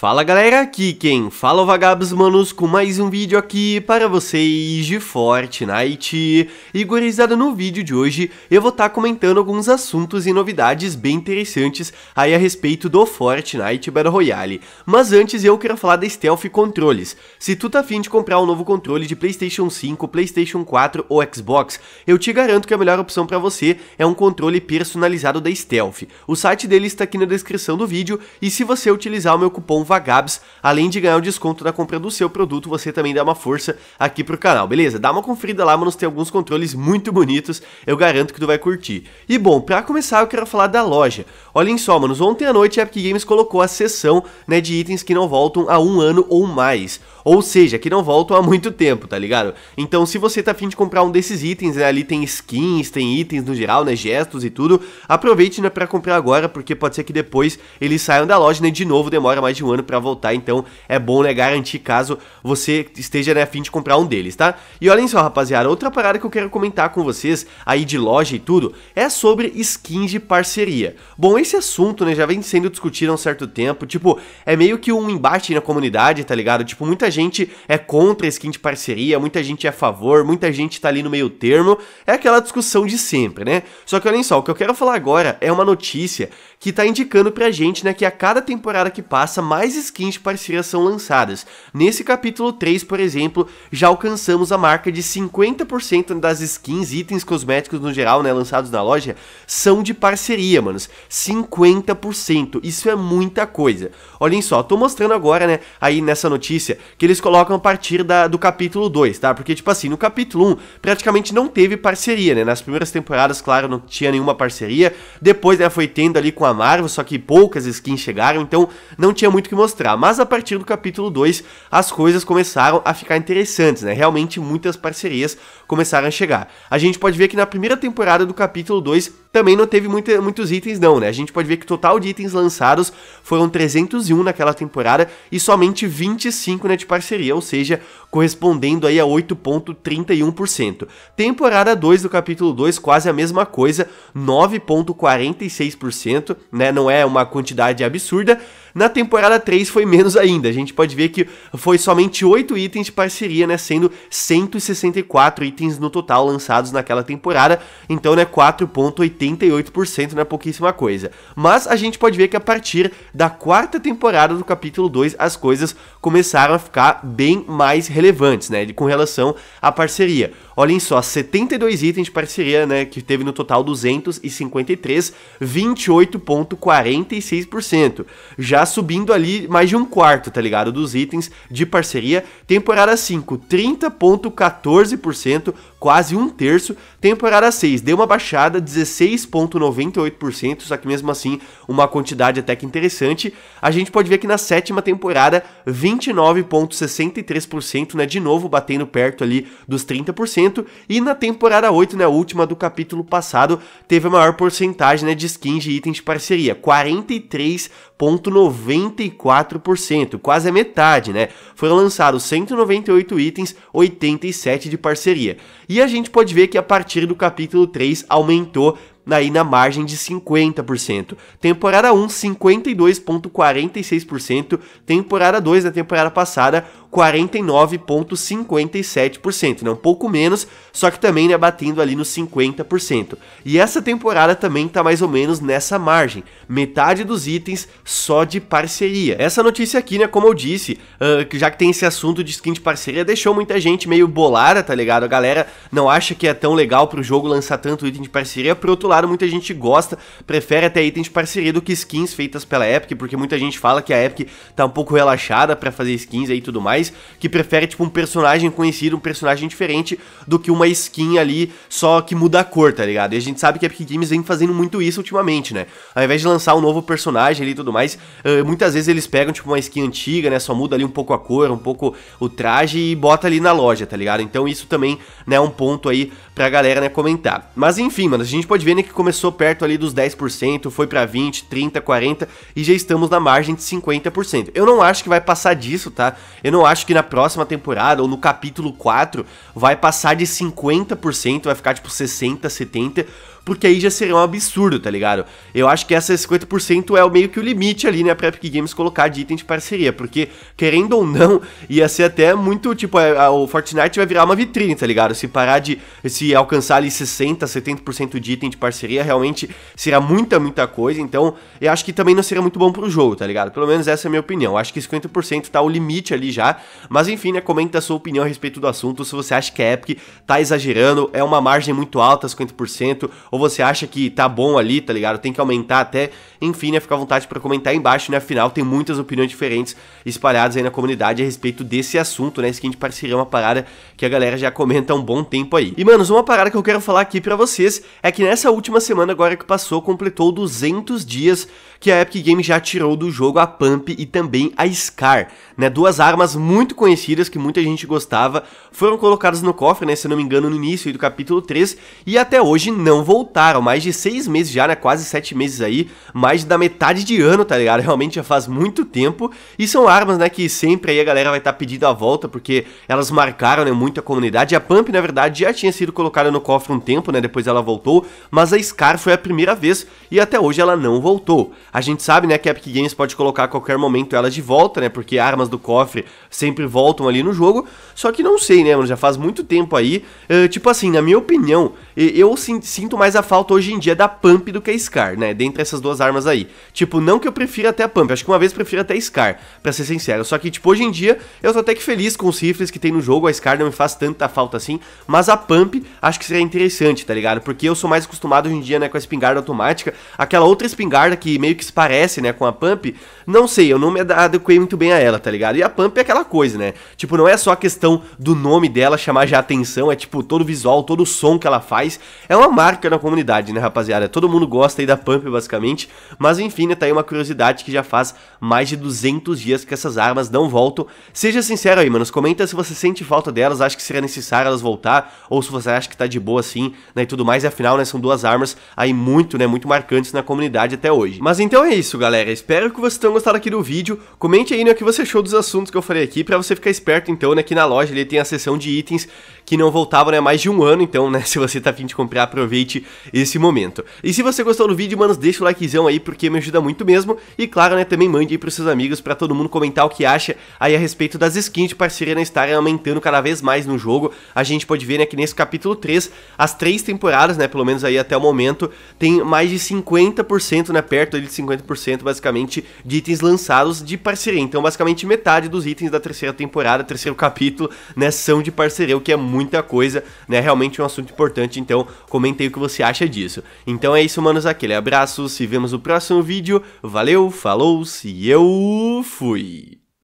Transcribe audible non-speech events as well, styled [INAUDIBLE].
Fala galera, aqui quem fala é o Vagabos Manos com mais um vídeo aqui para vocês de Fortnite. E gurizada, no vídeo de hoje eu vou estar tá comentando alguns assuntos e novidades bem interessantes aí a respeito do Fortnite Battle Royale. Mas antes eu quero falar da Stealth Controles. Se tu tá afim de comprar um novo controle de Playstation 5, Playstation 4 ou Xbox, eu te garanto que a melhor opção para você é um controle personalizado da Stealth. O site deles está aqui na descrição do vídeo e se você utilizar o meu cupom Vagabs, além de ganhar o desconto na compra do seu produto, você também dá uma força aqui pro canal, beleza? Dá uma conferida lá, manos, tem alguns controles muito bonitos, eu garanto que tu vai curtir. E bom, pra começar eu quero falar da loja. Olhem só, manos, ontem à noite a Epic Games colocou a seção, né, de itens que não voltam há um ano ou mais. Ou seja, que não voltam há muito tempo, tá ligado? Então se você tá afim de comprar um desses itens, né, ali tem skins, tem itens no geral, né, gestos e tudo, aproveite, né, pra comprar agora, porque pode ser que depois eles saiam da loja, né, de novo, demora mais de um ano para voltar, então é bom, né, garantir caso você esteja, né, afim de comprar um deles, tá? E olhem só, rapaziada, outra parada que eu quero comentar com vocês aí de loja e tudo, é sobre skins de parceria. Bom, esse assunto, né, já vem sendo discutido há um certo tempo, tipo, é meio que um embate na comunidade, tá ligado? Tipo, muita gente é contra skin de parceria, muita gente é a favor, muita gente tá ali no meio termo, é aquela discussão de sempre, né? Só que olhem só, o que eu quero falar agora é uma notícia que tá indicando pra gente, né, que a cada temporada que passa, mais skins de parceria são lançadas. Nesse capítulo 3, por exemplo, já alcançamos a marca de 50% das skins, itens cosméticos no geral, né, lançados na loja, são de parceria, manos. 50%, isso é muita coisa. Olhem só, tô mostrando agora, né, aí nessa notícia, que eles colocam a partir da, do capítulo 2, tá? Porque, tipo assim, no capítulo 1, praticamente não teve parceria, né? Nas primeiras temporadas, claro, não tinha nenhuma parceria. Depois, né, foi tendo ali com a Marvel, só que poucas skins chegaram, então não tinha muito o que mostrar. Mas a partir do capítulo 2, as coisas começaram a ficar interessantes, né? Realmente muitas parcerias começaram a chegar. A gente pode ver que na primeira temporada do capítulo 2 também não teve muitos itens não, né? A gente pode ver que o total de itens lançados foram 301 naquela temporada e somente 25 né, de parceria, ou seja, correspondendo aí a 8.31%. Temporada 2 do capítulo 2, quase a mesma coisa, 9.46%, né? Não é uma quantidade absurda. Na temporada 3 foi menos ainda. A gente pode ver que foi somente 8 itens de parceria, né, sendo 164 itens no total lançados naquela temporada. Então, né, 4.88%, não é pouquíssima coisa. Mas a gente pode ver que a partir da quarta temporada do capítulo 2, as coisas começaram a ficar bem mais relevantes, né, com relação à parceria. Olhem só, 72 itens de parceria, né, que teve no total 253, 28.46%. Já subindo ali mais de um quarto, tá ligado, dos itens de parceria. Temporada 5, 30.14%, quase um terço. Temporada 6 deu uma baixada, 16,98%, só que mesmo assim uma quantidade até que interessante. A gente pode ver que na sétima temporada, 29,63%, né? De novo batendo perto ali dos 30%. E na temporada 8, né? A última do capítulo passado, teve a maior porcentagem né, de skins de itens de parceria, 43,94%, quase a metade, né? Foram lançados 198 itens, 87 de parceria. E a gente pode ver que a partir do capítulo 3 aumentou aí na margem de 50%. Temporada 1, 52,46%. Temporada 2, na temporada passada, 49,57%, né? Um pouco menos, só que também né, batendo ali nos 50%. E essa temporada também tá mais ou menos nessa margem, metade dos itens só de parceria. Essa notícia aqui, né, como eu disse, uh, já que tem esse assunto de skin de parceria, deixou muita gente meio bolada, tá ligado? A galera não acha que é tão legal pro jogo lançar tanto item de parceria, por outro lado, muita gente gosta, prefere até itens de parceria do que skins feitas pela Epic, porque muita gente fala que a Epic tá um pouco relaxada para fazer skins e tudo mais, mais, que prefere, tipo, um personagem conhecido, um personagem diferente, do que uma skin ali só que muda a cor, tá ligado? E a gente sabe que a Epic Games vem fazendo muito isso ultimamente, né? Ao invés de lançar um novo personagem ali e tudo mais, uh, muitas vezes eles pegam, tipo, uma skin antiga, né? Só muda ali um pouco a cor, um pouco o traje e bota ali na loja, tá ligado? Então isso também, né, é um ponto aí pra galera, né, comentar. Mas enfim, mano, a gente pode ver, né, que começou perto ali dos 10%, foi pra 20, 30, 40 e já estamos na margem de 50%. Eu não acho que vai passar disso, tá? Eu não acho que na próxima temporada ou no capítulo 4 vai passar de 50%, vai ficar tipo 60, 70, porque aí já seria um absurdo, tá ligado? Eu acho que essa 50% é meio que o limite ali, né, pra Epic Games colocar de item de parceria, porque, querendo ou não, ia ser até muito, tipo, a, a, o Fortnite vai virar uma vitrine, tá ligado? Se parar de, se alcançar ali 60, 70% de item de parceria, realmente será muita, muita coisa, então eu acho que também não seria muito bom pro jogo, tá ligado? Pelo menos essa é a minha opinião, eu acho que 50% tá o limite ali já, mas enfim, né, comenta a sua opinião a respeito do assunto, se você acha que a Epic tá exagerando, é uma margem muito alta, 50%, ou você acha que tá bom ali, tá ligado? Tem que aumentar até, enfim, né, fica à vontade para comentar aí embaixo, né, afinal tem muitas opiniões diferentes espalhadas aí na comunidade a respeito desse assunto, né, skin de parceria é uma parada que a galera já comenta há um bom tempo aí. E, manos, uma parada que eu quero falar aqui pra vocês é que nessa última semana agora que passou, completou 200 dias que a Epic Games já tirou do jogo a Pump e também a Scar, né, duas armas muito conhecidas que muita gente gostava, foram colocadas no cofre, né, se não me engano, no início do capítulo 3, e até hoje não voltaram, mais de seis meses já, né, quase sete meses aí, mais da metade de ano, tá ligado, [LAUGHS] realmente já faz muito tempo, e são armas, né, que sempre aí a galera vai estar tá pedindo a volta, porque elas marcaram, né, muito a comunidade, a Pump, na verdade, já tinha sido colocada no cofre um tempo, né, depois ela voltou, mas a Scar foi a primeira vez, e até hoje ela não voltou. A gente sabe, né, que a Epic Games pode colocar a qualquer momento ela de volta, né, porque armas do cofre sempre voltam ali no jogo, só que não sei, né, mano, já faz muito tempo aí, uh, tipo assim, na minha opinião, eu sinto mais a falta hoje em dia da Pump do que a Scar, né, dentre essas duas armas aí. Tipo, não que eu prefira até a Pump, acho que uma vez eu prefiro até a Scar, pra ser sincero, só que, tipo, hoje em dia, eu tô até que feliz com os rifles que tem no jogo, a Scar não me faz tanta falta assim, mas a Pump acho que seria interessante, tá ligado? Porque eu sou mais acostumado hoje em dia, né, com a espingarda automática, aquela outra espingarda que meio que se parece, né, com a Pump, não sei, eu não me adequei muito bem a ela, tá ligado? E a Pump é aquela coisa, né? Tipo, não é só a questão do nome dela chamar já atenção, é tipo, todo o visual, todo o som que ela faz, é uma marca na comunidade, né, rapaziada? Todo mundo gosta aí da Pump, basicamente, mas enfim, né, tá aí uma curiosidade que já faz mais de 200 dias que essas armas não voltam. Seja sincero aí, manos, comenta se você sente falta delas, acha que seria necessário elas voltar, ou se você acha que tá de boa assim, né, e tudo mais, e afinal, né, são duas armas aí muito, né, muito marcantes na comunidade até hoje. Mas então é isso, galera, espero que vocês tenham gostado aqui do vídeo, comente aí, né, o que você achou dos assuntos que eu falei aqui, pra você ficar esperto, então, né, aqui na loja ele tem a seção de itens que não voltavam, né, mais de um ano, então, né, [LAUGHS] se você tá afim de comprar, aproveite esse momento. E se você gostou do vídeo, manos, deixa o likezão aí, porque me ajuda muito mesmo, e claro, né, também mande aí pros seus amigos, pra todo mundo comentar o que acha aí a respeito das skins de parceria na estarem aumentando cada vez mais no jogo. A gente pode ver, né, que nesse capítulo 3, as três temporadas, né, pelo menos aí até o momento, tem mais de 50%, né, perto de 50% basicamente de itens lançados de parceria. Então, basicamente metade dos itens da terceira temporada, terceiro capítulo, né, são de parceria, o que é muita coisa, né, realmente um assunto importante, então comente aí o que você acha disso. Então é isso, manos, aquele abraço, se vemos no próximo vídeo, valeu, falou, se eu fui!